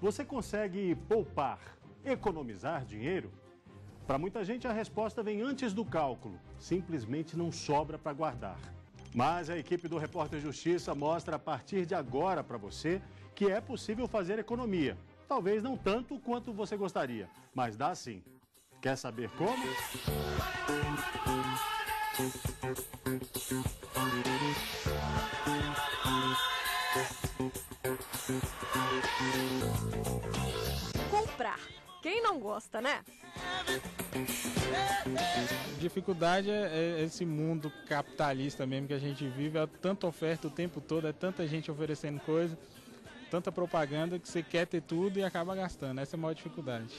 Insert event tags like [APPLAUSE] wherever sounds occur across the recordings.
Você consegue poupar, economizar dinheiro? Para muita gente, a resposta vem antes do cálculo. Simplesmente não sobra para guardar. Mas a equipe do Repórter Justiça mostra a partir de agora para você que é possível fazer economia. Talvez não tanto quanto você gostaria, mas dá sim. Quer saber como? Comprar. Quem não gosta, né? Dificuldade é, é esse mundo capitalista mesmo que a gente vive, é tanta oferta o tempo todo, é tanta gente oferecendo coisa, tanta propaganda que você quer ter tudo e acaba gastando. Essa é a maior dificuldade.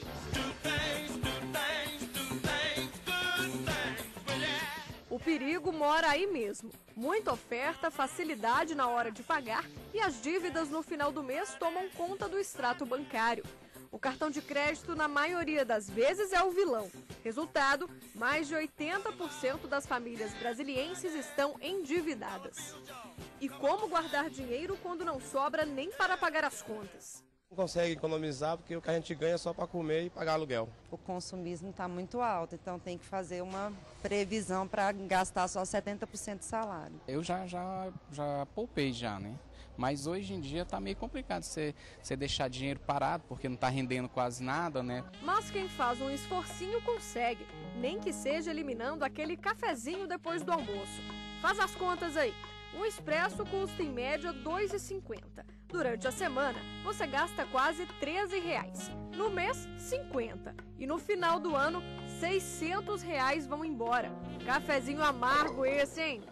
Perigo mora aí mesmo. Muita oferta, facilidade na hora de pagar e as dívidas no final do mês tomam conta do extrato bancário. O cartão de crédito, na maioria das vezes, é o vilão. Resultado: mais de 80% das famílias brasilienses estão endividadas. E como guardar dinheiro quando não sobra nem para pagar as contas? Não consegue economizar porque o que a gente ganha é só para comer e pagar aluguel. O consumismo está muito alto, então tem que fazer uma previsão para gastar só 70% do salário. Eu já, já, já poupei já, né? Mas hoje em dia está meio complicado você, você deixar dinheiro parado porque não está rendendo quase nada, né? Mas quem faz um esforcinho consegue, nem que seja eliminando aquele cafezinho depois do almoço. Faz as contas aí. Um expresso custa em média R$ 2,50. Durante a semana, você gasta quase 13 reais. No mês, 50. E no final do ano, 600 reais vão embora. Cafezinho amargo esse, hein?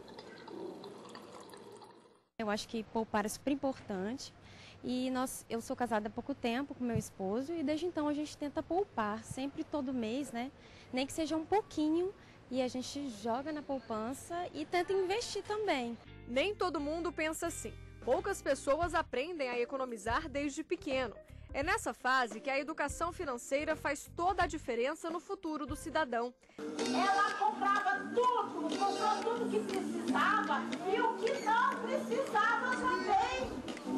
Eu acho que poupar é super importante. E nós, eu sou casada há pouco tempo com meu esposo e desde então a gente tenta poupar, sempre todo mês, né? Nem que seja um pouquinho e a gente joga na poupança e tenta investir também. Nem todo mundo pensa assim. Poucas pessoas aprendem a economizar desde pequeno. É nessa fase que a educação financeira faz toda a diferença no futuro do cidadão. Ela comprava tudo, comprou tudo que precisava e o que não precisava também.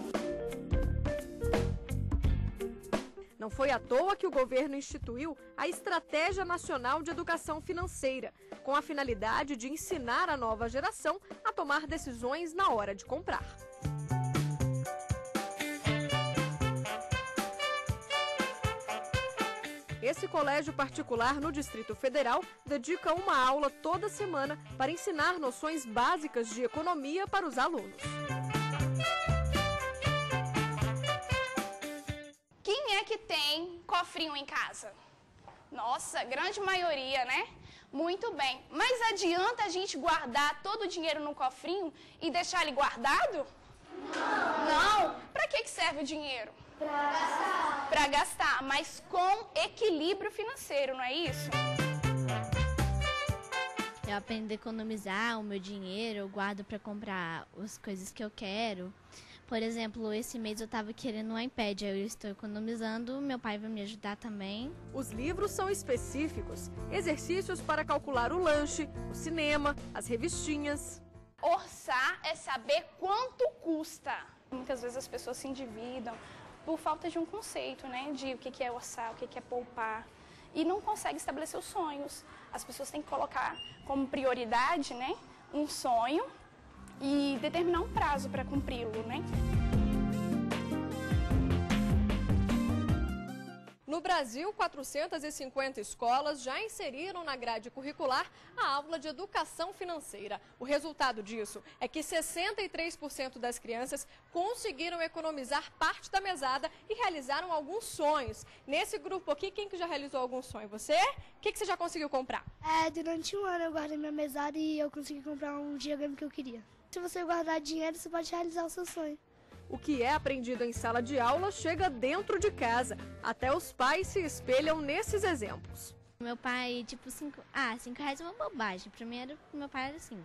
Não foi à toa que o governo instituiu a Estratégia Nacional de Educação Financeira, com a finalidade de ensinar a nova geração a tomar decisões na hora de comprar. Esse colégio particular no Distrito Federal dedica uma aula toda semana para ensinar noções básicas de economia para os alunos. Quem é que tem cofrinho em casa? Nossa, grande maioria, né? Muito bem. Mas adianta a gente guardar todo o dinheiro no cofrinho e deixar ele guardado? Não. Não? Para que, que serve o dinheiro? Para gastar. Gastar, mas com equilíbrio financeiro, não é isso? Eu aprendo a economizar o meu dinheiro, eu guardo para comprar as coisas que eu quero. Por exemplo, esse mês eu estava querendo um iPad, eu estou economizando, meu pai vai me ajudar também. Os livros são específicos, exercícios para calcular o lanche, o cinema, as revistinhas. Orçar é saber quanto custa. Muitas vezes as pessoas se endividam por falta de um conceito, né, de o que é orçar, o que é poupar e não consegue estabelecer os sonhos. As pessoas têm que colocar como prioridade, né, um sonho e determinar um prazo para cumpri-lo, né? No Brasil, 450 escolas já inseriram na grade curricular a aula de educação financeira. O resultado disso é que 63% das crianças conseguiram economizar parte da mesada e realizaram alguns sonhos. Nesse grupo aqui, quem que já realizou algum sonho? Você? O que, que você já conseguiu comprar? É, durante um ano eu guardei minha mesada e eu consegui comprar um diagrama que eu queria. Se você guardar dinheiro, você pode realizar o seu sonho. O que é aprendido em sala de aula chega dentro de casa. Até os pais se espelham nesses exemplos. Meu pai, tipo, cinco, ah, cinco reais é uma bobagem. Primeiro, meu pai era assim.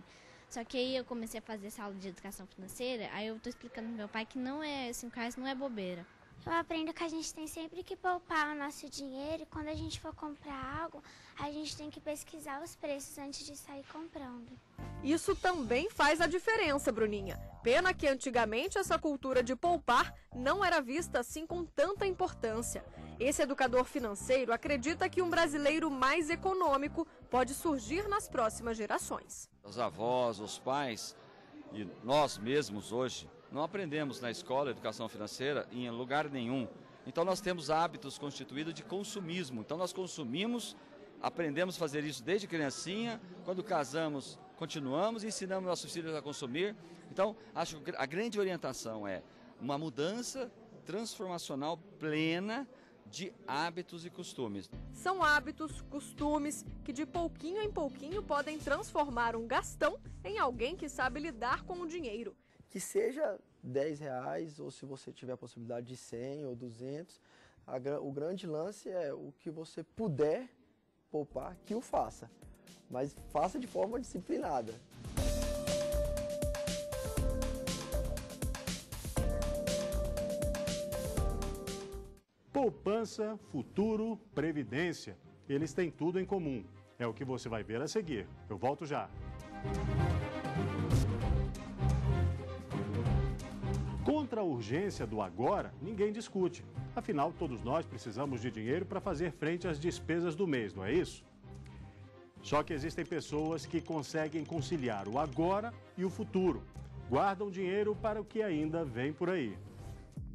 Só que aí eu comecei a fazer essa aula de educação financeira, aí eu tô explicando pro meu pai que não é, cinco reais não é bobeira. Eu aprendo que a gente tem sempre que poupar o nosso dinheiro e quando a gente for comprar algo, a gente tem que pesquisar os preços antes de sair comprando. Isso também faz a diferença, Bruninha. Pena que antigamente essa cultura de poupar não era vista assim com tanta importância. Esse educador financeiro acredita que um brasileiro mais econômico pode surgir nas próximas gerações. Os avós, os pais e nós mesmos hoje não aprendemos na escola educação financeira em lugar nenhum. Então nós temos hábitos constituídos de consumismo. Então nós consumimos, aprendemos a fazer isso desde criancinha, quando casamos, continuamos e ensinamos nossos filhos a consumir. Então, acho que a grande orientação é uma mudança transformacional plena de hábitos e costumes. São hábitos, costumes que de pouquinho em pouquinho podem transformar um gastão em alguém que sabe lidar com o dinheiro que seja 10 reais ou se você tiver a possibilidade de 100 ou 200, a, o grande lance é o que você puder poupar, que o faça, mas faça de forma disciplinada. Poupança, futuro, previdência. Eles têm tudo em comum. É o que você vai ver a seguir. Eu volto já. Contra a urgência do agora, ninguém discute. Afinal, todos nós precisamos de dinheiro para fazer frente às despesas do mês, não é isso? Só que existem pessoas que conseguem conciliar o agora e o futuro. Guardam dinheiro para o que ainda vem por aí.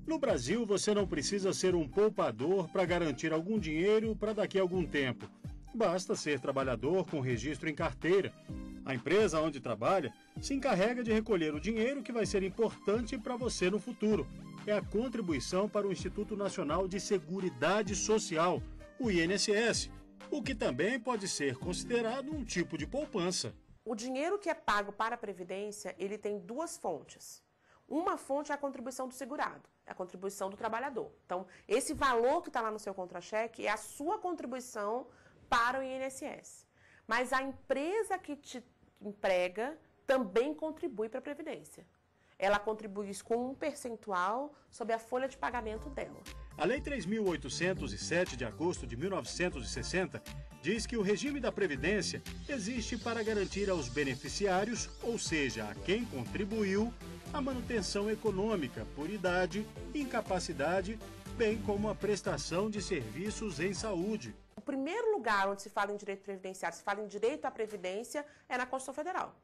No Brasil, você não precisa ser um poupador para garantir algum dinheiro para daqui a algum tempo. Basta ser trabalhador com registro em carteira a empresa onde trabalha se encarrega de recolher o dinheiro que vai ser importante para você no futuro. É a contribuição para o Instituto Nacional de Seguridade Social, o INSS, o que também pode ser considerado um tipo de poupança. O dinheiro que é pago para a Previdência, ele tem duas fontes. Uma fonte é a contribuição do segurado, é a contribuição do trabalhador. Então, esse valor que está lá no seu contra-cheque é a sua contribuição para o INSS. Mas a empresa que te emprega também contribui para a Previdência. Ela contribui com um percentual sobre a folha de pagamento dela. A Lei 3.807 de agosto de 1960 diz que o regime da Previdência existe para garantir aos beneficiários, ou seja, a quem contribuiu, a manutenção econômica por idade, incapacidade, bem como a prestação de serviços em saúde. O primeiro lugar onde se fala em direito previdenciário, se fala em direito à previdência, é na Constituição Federal.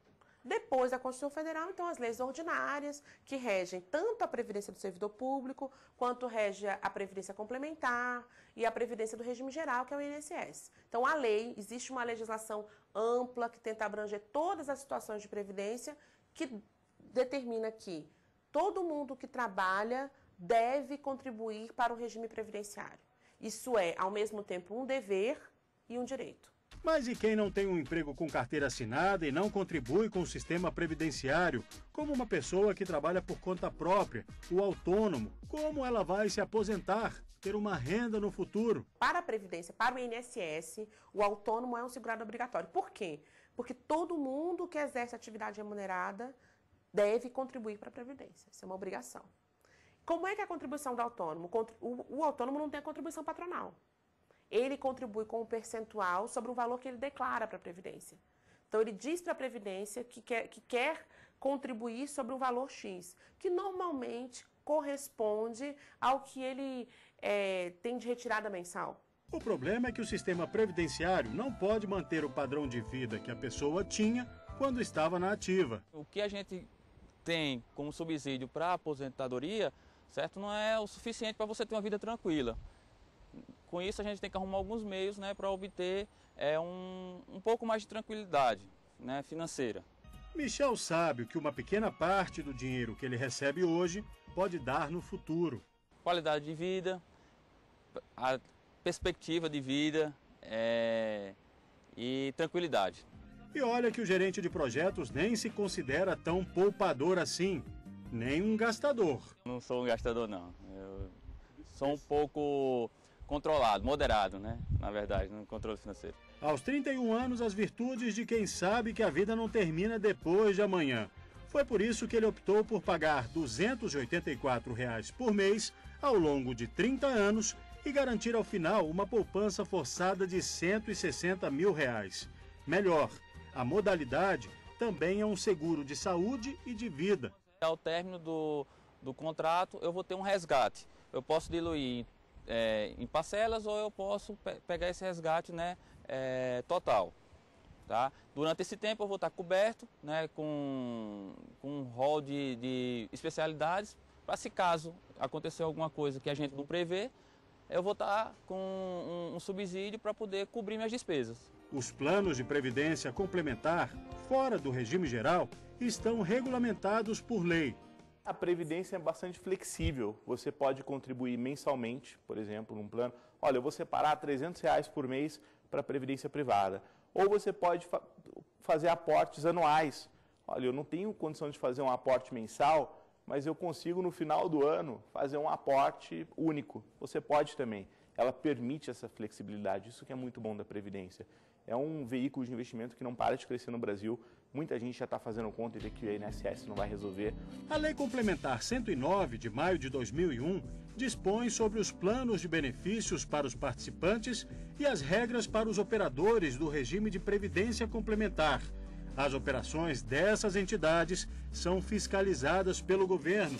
Depois da Constituição Federal, então, as leis ordinárias, que regem tanto a Previdência do servidor público, quanto rege a Previdência complementar e a Previdência do regime geral, que é o INSS. Então, a lei, existe uma legislação ampla que tenta abranger todas as situações de Previdência, que determina que todo mundo que trabalha deve contribuir para o regime previdenciário. Isso é, ao mesmo tempo, um dever e um direito. Mas e quem não tem um emprego com carteira assinada e não contribui com o sistema previdenciário, como uma pessoa que trabalha por conta própria, o autônomo, como ela vai se aposentar, ter uma renda no futuro? Para a Previdência, para o INSS, o autônomo é um segurado obrigatório. Por quê? Porque todo mundo que exerce atividade remunerada deve contribuir para a Previdência. Isso é uma obrigação. Como é que é a contribuição do autônomo? O, o autônomo não tem a contribuição patronal. Ele contribui com um percentual sobre o valor que ele declara para a Previdência. Então, ele diz para a Previdência que quer, que quer contribuir sobre um valor X, que normalmente corresponde ao que ele é, tem de retirada mensal. O problema é que o sistema previdenciário não pode manter o padrão de vida que a pessoa tinha quando estava na ativa. O que a gente tem como subsídio para a aposentadoria certo? Não é o suficiente para você ter uma vida tranquila. Com isso a gente tem que arrumar alguns meios né, para obter é, um, um pouco mais de tranquilidade né, financeira. Michel sabe que uma pequena parte do dinheiro que ele recebe hoje pode dar no futuro. Qualidade de vida, a perspectiva de vida é, e tranquilidade. E olha que o gerente de projetos nem se considera tão poupador assim nem um gastador. Não sou um gastador, não. Eu sou um pouco controlado, moderado, né? Na verdade, no controle financeiro. Aos 31 anos, as virtudes de quem sabe que a vida não termina depois de amanhã. Foi por isso que ele optou por pagar 284 reais por mês ao longo de 30 anos e garantir ao final uma poupança forçada de 160 mil reais. Melhor, a modalidade também é um seguro de saúde e de vida. Ao término do, do contrato, eu vou ter um resgate. Eu posso diluir é, em parcelas ou eu posso pe pegar esse resgate né, é, total. Tá? Durante esse tempo eu vou estar coberto né, com, com um rol de, de especialidades para se caso acontecer alguma coisa que a gente não prevê, eu vou estar com um, subsídio para poder cobrir minhas despesas. Os planos de previdência complementar, fora do regime geral, estão regulamentados por lei. A previdência é bastante flexível. Você pode contribuir mensalmente, por exemplo, num plano. Olha, eu vou separar 300 reais por mês para a previdência privada. Ou você pode fa fazer aportes anuais. Olha, eu não tenho condição de fazer um aporte mensal, mas eu consigo no final do ano fazer um aporte único. Você pode também. Ela permite essa flexibilidade, isso que é muito bom da Previdência. É um veículo de investimento que não para de crescer no Brasil. Muita gente já está fazendo conta de que o INSS não vai resolver. A Lei Complementar 109 de maio de 2001 dispõe sobre os planos de benefícios para os participantes e as regras para os operadores do regime de previdência complementar as operações dessas entidades são fiscalizadas pelo governo.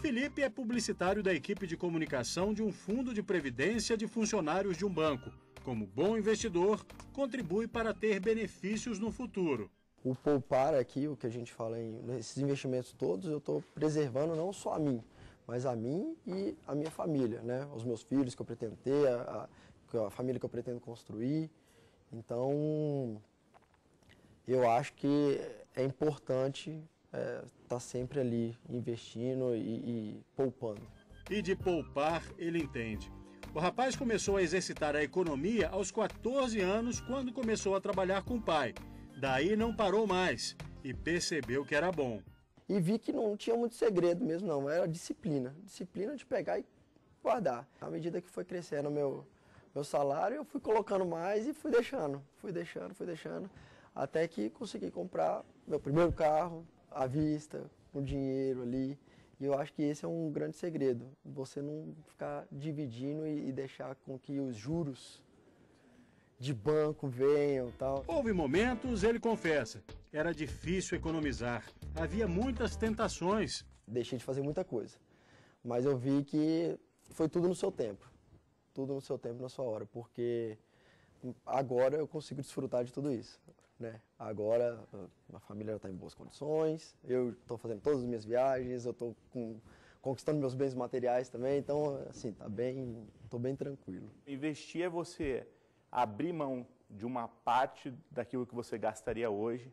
Felipe é publicitário da equipe de comunicação de um fundo de previdência de funcionários de um banco. Como bom investidor, contribui para ter benefícios no futuro. O poupar aqui, o que a gente fala em nesses investimentos todos, eu estou preservando não só a mim, mas a mim e a minha família, né? Os meus filhos que eu pretendo ter, a, a família que eu pretendo construir. Então, eu acho que é importante estar é, tá sempre ali investindo e, e poupando. E de poupar ele entende. O rapaz começou a exercitar a economia aos 14 anos, quando começou a trabalhar com o pai. Daí não parou mais e percebeu que era bom e vi que não tinha muito segredo mesmo, não. Era disciplina. Disciplina de pegar e guardar. À medida que foi crescendo meu, meu salário, eu fui colocando mais e fui deixando. Fui deixando, fui deixando. Até que consegui comprar meu primeiro carro, à vista, com dinheiro ali. E eu acho que esse é um grande segredo. Você não ficar dividindo e, e deixar com que os juros de banco venham tal. Houve momentos, ele confessa, era difícil economizar. Havia muitas tentações. Deixei de fazer muita coisa. Mas eu vi que foi tudo no seu tempo. Tudo no seu tempo, na sua hora. Porque agora eu consigo desfrutar de tudo isso. Né? Agora a família está em boas condições, eu estou fazendo todas as minhas viagens, eu estou conquistando meus bens materiais também, então assim, tá bem, estou bem tranquilo. Investir é você abrir mão de uma parte daquilo que você gastaria hoje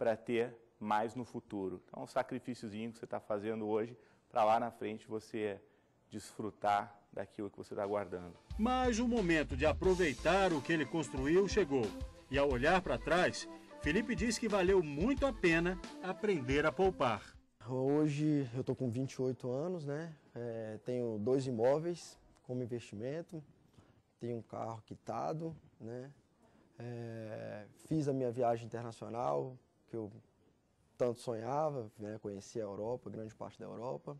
para ter mais no futuro. Então, um sacrifíciozinho que você está fazendo hoje para lá na frente você desfrutar daquilo que você está guardando. Mas o momento de aproveitar o que ele construiu chegou. E ao olhar para trás, Felipe diz que valeu muito a pena aprender a poupar. Hoje eu estou com 28 anos, né? É, tenho dois imóveis como investimento, tenho um carro quitado, né? É, fiz a minha viagem internacional, que eu tanto sonhava, né? a Europa, grande parte da Europa.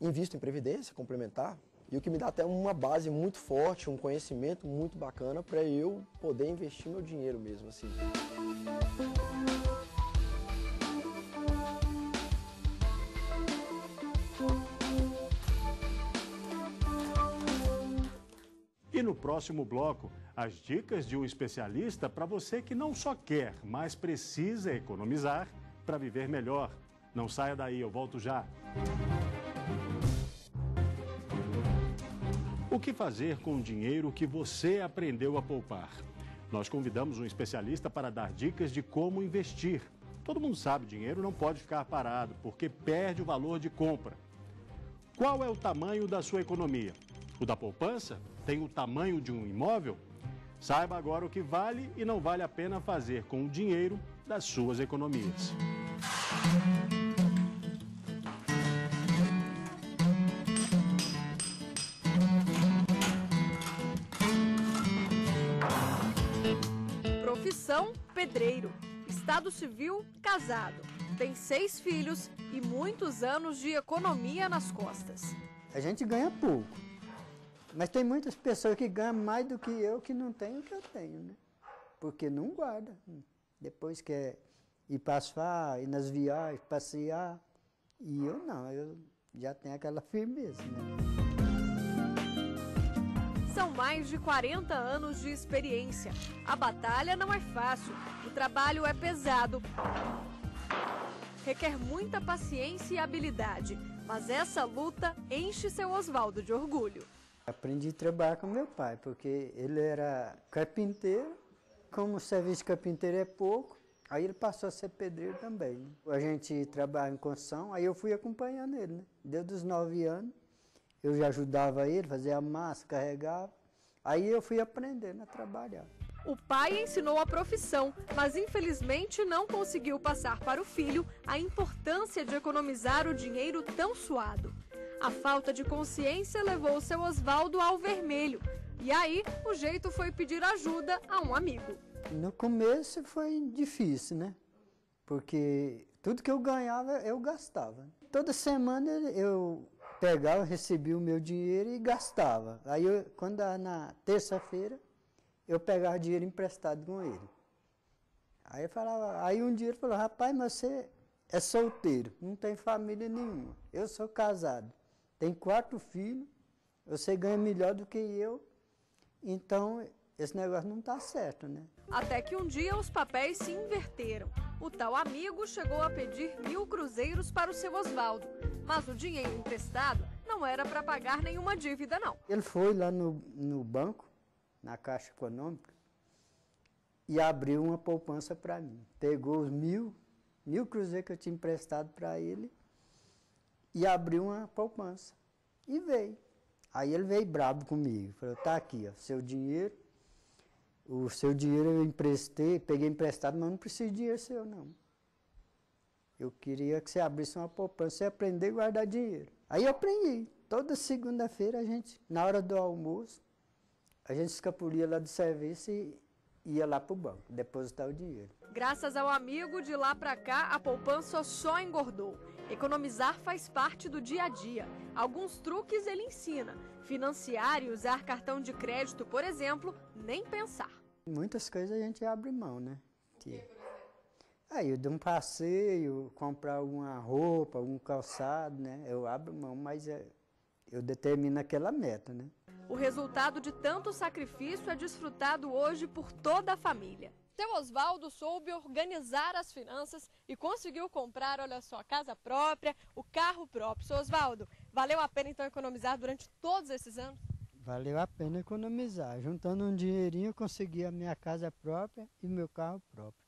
Invisto em previdência complementar, e o que me dá até uma base muito forte, um conhecimento muito bacana para eu poder investir meu dinheiro mesmo assim. No próximo bloco, as dicas de um especialista para você que não só quer, mas precisa economizar para viver melhor. Não saia daí, eu volto já. O que fazer com o dinheiro que você aprendeu a poupar? Nós convidamos um especialista para dar dicas de como investir. Todo mundo sabe, dinheiro não pode ficar parado, porque perde o valor de compra. Qual é o tamanho da sua economia? O da poupança tem o tamanho de um imóvel? Saiba agora o que vale e não vale a pena fazer com o dinheiro das suas economias. Profissão pedreiro. Estado civil casado. Tem seis filhos e muitos anos de economia nas costas. A gente ganha pouco. Mas tem muitas pessoas que ganham mais do que eu que não têm o que eu tenho, né? Porque não guarda. Depois quer ir passear, ir nas viagens, passear. E eu não, eu já tenho aquela [LAUGHS] firmeza, né? São mais de 40 anos de experiência. A batalha não é fácil, o trabalho é pesado. Requer muita paciência e habilidade, mas essa luta enche seu Oswaldo de orgulho. Aprendi a trabalhar com meu pai, porque ele era carpinteiro. Como o serviço de carpinteiro é pouco, aí ele passou a ser pedreiro também. Né? A gente trabalha em construção, aí eu fui acompanhando ele. Né? Desde os nove anos, eu já ajudava ele, fazia massa, carregava. Aí eu fui aprendendo a trabalhar. O pai ensinou a profissão, mas infelizmente não conseguiu passar para o filho a importância de economizar o dinheiro tão suado. A falta de consciência levou seu Oswaldo ao vermelho. E aí, o jeito foi pedir ajuda a um amigo. No começo foi difícil, né? Porque tudo que eu ganhava, eu gastava. Toda semana eu pegava, recebia o meu dinheiro e gastava. Aí, eu, quando na terça-feira, eu pegava dinheiro emprestado com ele. Aí, falava, aí um dia ele falou, rapaz, mas você é solteiro, não tem família nenhuma. Eu sou casado, tenho quatro filhos, você ganha melhor do que eu, então esse negócio não está certo, né? Até que um dia os papéis se inverteram. O tal amigo chegou a pedir mil cruzeiros para o seu Oswaldo, mas o dinheiro emprestado não era para pagar nenhuma dívida, não. Ele foi lá no, no banco, na Caixa Econômica, e abriu uma poupança para mim. Pegou os mil, mil cruzeiros que eu tinha emprestado para ele e abriu uma poupança. E veio. Aí ele veio brabo comigo. Falou, tá aqui, ó, seu dinheiro. O seu dinheiro eu emprestei, peguei emprestado, mas não preciso de dinheiro seu, não. Eu queria que você abrisse uma poupança e aprender a guardar dinheiro. Aí eu aprendi. Toda segunda-feira a gente, na hora do almoço, a gente escapulia lá do serviço e ia lá para o banco, depositar o dinheiro. Graças ao amigo, de lá para cá, a poupança só engordou. Economizar faz parte do dia a dia. Alguns truques ele ensina. Financiar e usar cartão de crédito, por exemplo, nem pensar. Muitas coisas a gente abre mão, né? Que... Aí eu dou um passeio, comprar alguma roupa, algum calçado, né? Eu abro mão, mas é, eu determino aquela meta, né? O resultado de tanto sacrifício é desfrutado hoje por toda a família. Seu Oswaldo soube organizar as finanças e conseguiu comprar, olha só, a casa própria, o carro próprio. Seu Oswaldo, valeu a pena então economizar durante todos esses anos? Valeu a pena economizar. Juntando um dinheirinho, eu consegui a minha casa própria e meu carro próprio.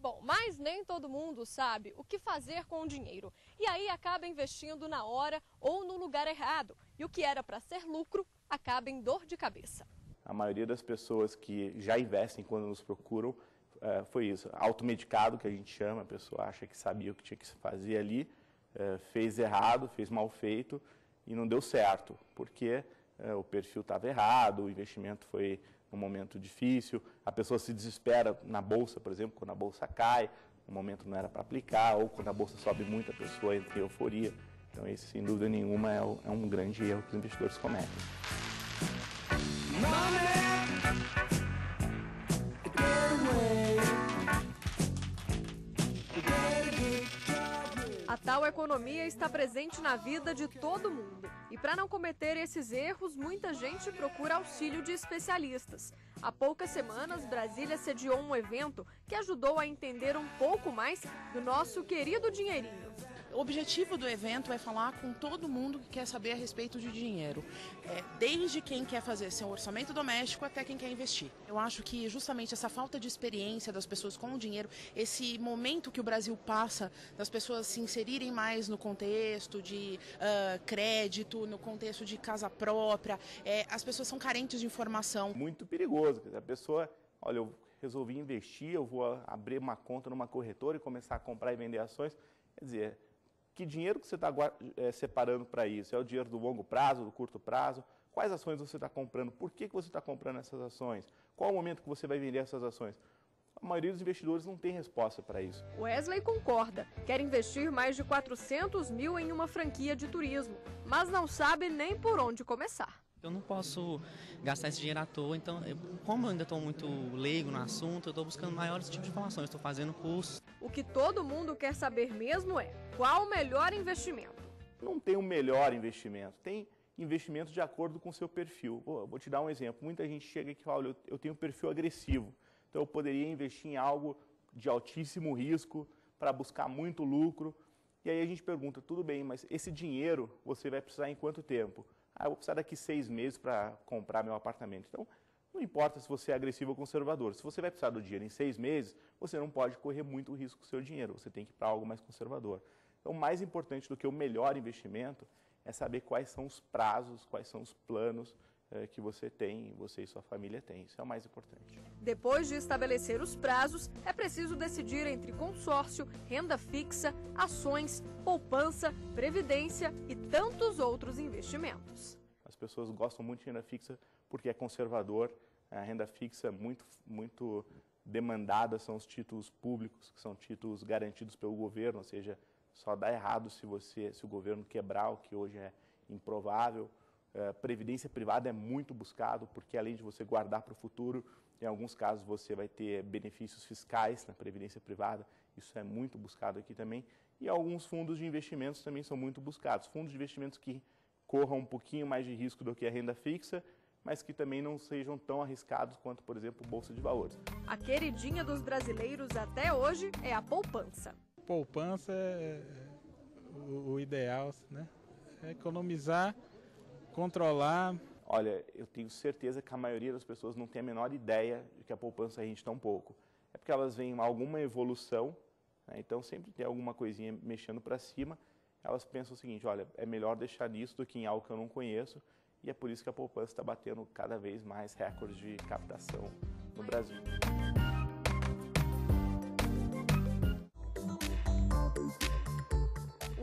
Bom, mas nem todo mundo sabe o que fazer com o dinheiro. E aí acaba investindo na hora ou no lugar errado. E o que era para ser lucro acaba em dor de cabeça. A maioria das pessoas que já investem quando nos procuram é, foi isso, automedicado, que a gente chama, a pessoa acha que sabia o que tinha que se fazer ali, é, fez errado, fez mal feito e não deu certo, porque é, o perfil estava errado, o investimento foi num momento difícil, a pessoa se desespera na bolsa, por exemplo, quando a bolsa cai, no momento não era para aplicar, ou quando a bolsa sobe muito, a pessoa entra em euforia. Então, esse, sem dúvida nenhuma, é, é um grande erro que os investidores cometem. A tal economia está presente na vida de todo mundo. E para não cometer esses erros, muita gente procura auxílio de especialistas. Há poucas semanas, Brasília sediou um evento que ajudou a entender um pouco mais do nosso querido dinheirinho. O objetivo do evento é falar com todo mundo que quer saber a respeito de dinheiro, é, desde quem quer fazer seu orçamento doméstico até quem quer investir. Eu acho que justamente essa falta de experiência das pessoas com o dinheiro, esse momento que o Brasil passa das pessoas se inserirem mais no contexto de uh, crédito, no contexto de casa própria, é, as pessoas são carentes de informação. Muito perigoso, a pessoa, olha, eu resolvi investir, eu vou abrir uma conta numa corretora e começar a comprar e vender ações. Quer dizer, que dinheiro que você está é, separando para isso? É o dinheiro do longo prazo, do curto prazo? Quais ações você está comprando? Por que, que você está comprando essas ações? Qual o momento que você vai vender essas ações? A maioria dos investidores não tem resposta para isso. Wesley concorda. Quer investir mais de 400 mil em uma franquia de turismo, mas não sabe nem por onde começar. Eu não posso gastar esse dinheiro à toa, então, eu, como eu ainda estou muito leigo no assunto, eu estou buscando maiores tipos de informações, estou fazendo cursos. O que todo mundo quer saber mesmo é qual o melhor investimento. Não tem o melhor investimento, tem investimento de acordo com o seu perfil. Vou, vou te dar um exemplo. Muita gente chega aqui e fala, olha, eu tenho um perfil agressivo, então eu poderia investir em algo de altíssimo risco para buscar muito lucro. E aí a gente pergunta, tudo bem, mas esse dinheiro você vai precisar em quanto tempo? Ah, eu vou precisar daqui seis meses para comprar meu apartamento. Então, não importa se você é agressivo ou conservador. Se você vai precisar do dinheiro em seis meses, você não pode correr muito risco com o seu dinheiro. Você tem que ir para algo mais conservador. Então, mais importante do que o melhor investimento é saber quais são os prazos, quais são os planos que você tem, você e sua família têm. Isso é o mais importante. Depois de estabelecer os prazos, é preciso decidir entre consórcio, renda fixa, ações, poupança, previdência e tantos outros investimentos. As pessoas gostam muito de renda fixa porque é conservador. A renda fixa muito muito demandada são os títulos públicos, que são títulos garantidos pelo governo, ou seja, só dá errado se você se o governo quebrar, o que hoje é improvável. Uh, previdência privada é muito buscado, porque além de você guardar para o futuro, em alguns casos você vai ter benefícios fiscais na previdência privada, isso é muito buscado aqui também. E alguns fundos de investimentos também são muito buscados. Fundos de investimentos que corram um pouquinho mais de risco do que a renda fixa, mas que também não sejam tão arriscados quanto, por exemplo, Bolsa de Valores. A queridinha dos brasileiros até hoje é a poupança. Poupança é o, o ideal, né? É economizar, controlar. Olha, eu tenho certeza que a maioria das pessoas não tem a menor ideia de que a poupança rende tão pouco. É porque elas veem alguma evolução, né? então sempre tem alguma coisinha mexendo para cima. Elas pensam o seguinte: olha, é melhor deixar nisso do que em algo que eu não conheço. E é por isso que a poupança está batendo cada vez mais recordes de captação no Brasil.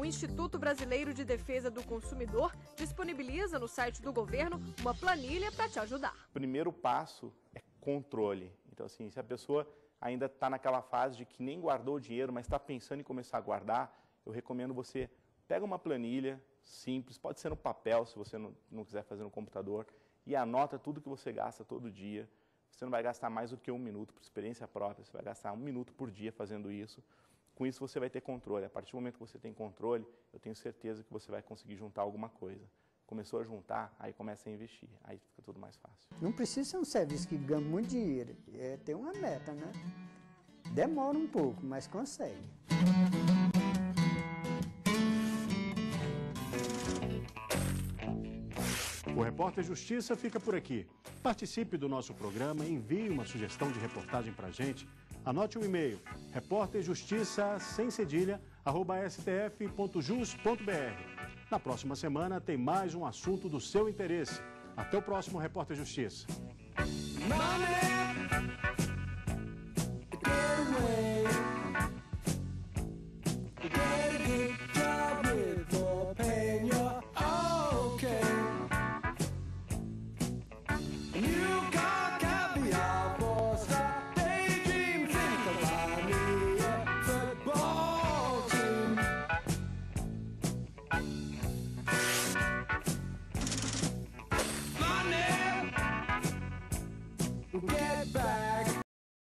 Instituto Brasileiro de Defesa do Consumidor disponibiliza no site do governo uma planilha para te ajudar. O primeiro passo é controle. Então, assim, se a pessoa ainda está naquela fase de que nem guardou o dinheiro, mas está pensando em começar a guardar, eu recomendo você pega uma planilha simples, pode ser no papel, se você não, não quiser fazer no computador, e anota tudo que você gasta todo dia. Você não vai gastar mais do que um minuto, por experiência própria, você vai gastar um minuto por dia fazendo isso. Com isso você vai ter controle. A partir do momento que você tem controle, eu tenho certeza que você vai conseguir juntar alguma coisa. Começou a juntar, aí começa a investir, aí fica tudo mais fácil. Não precisa ser um serviço que ganha muito dinheiro, é ter uma meta, né? Demora um pouco, mas consegue. O Repórter Justiça fica por aqui. Participe do nosso programa e envie uma sugestão de reportagem para a gente. Anote o e-mail, repórterjustiça, sem cedilha, arroba stf.jus.br. Na próxima semana tem mais um assunto do seu interesse. Até o próximo Repórter Justiça.